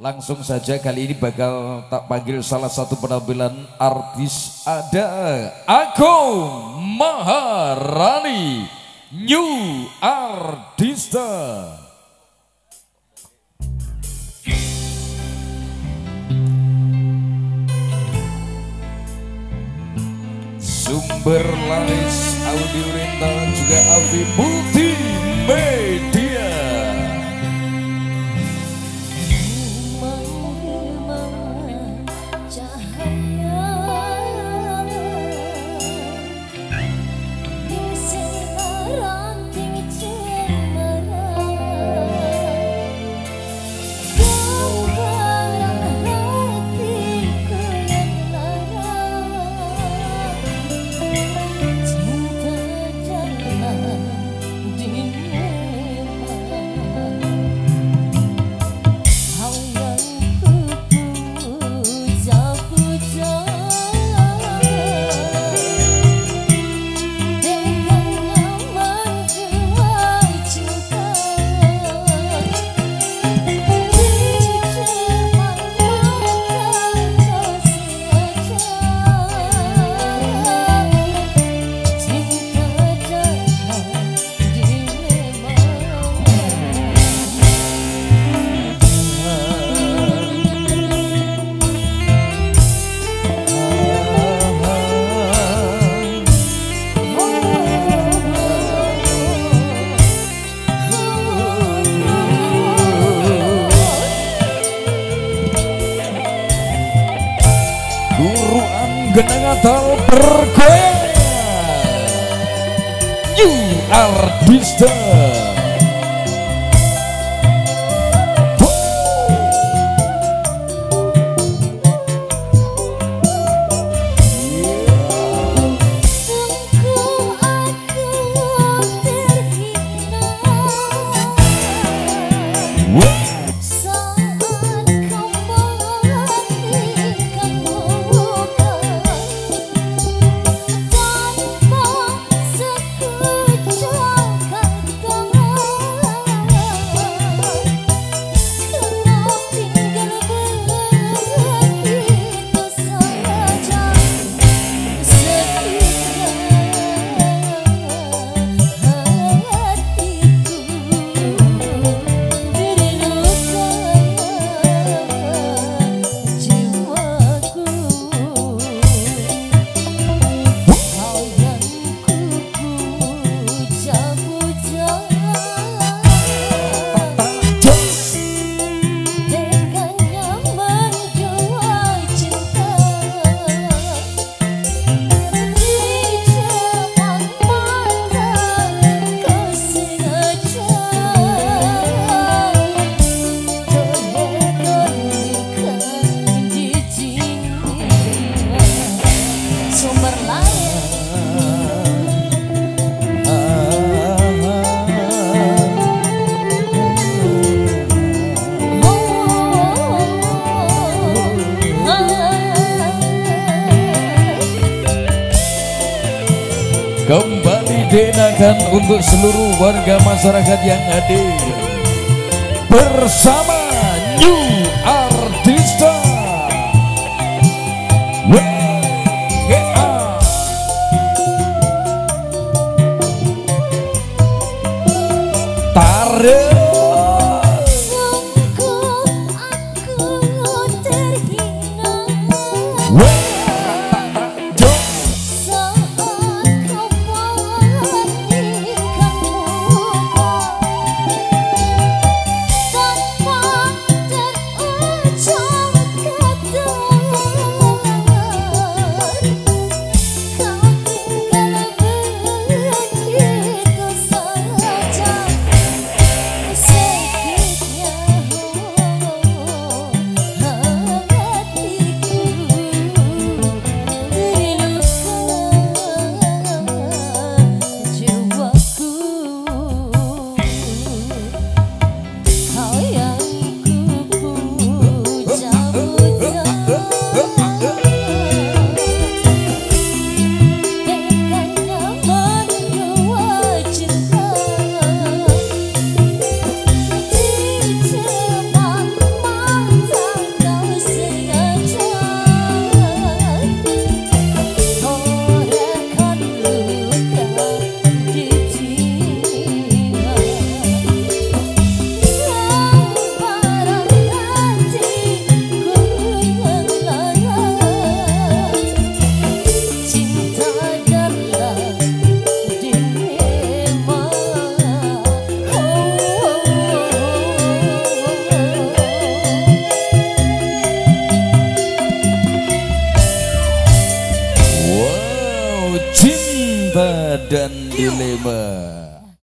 Langsung saja kali ini bakal tak panggil salah satu penampilan artis ada Agung Maharani New Artista. Sumber laris audio rental juga Avi Multimedia. Genangan bergoyang. New Artista kembali dienakan untuk seluruh warga masyarakat yang hadir. Bersama New Artista. Tarik dilema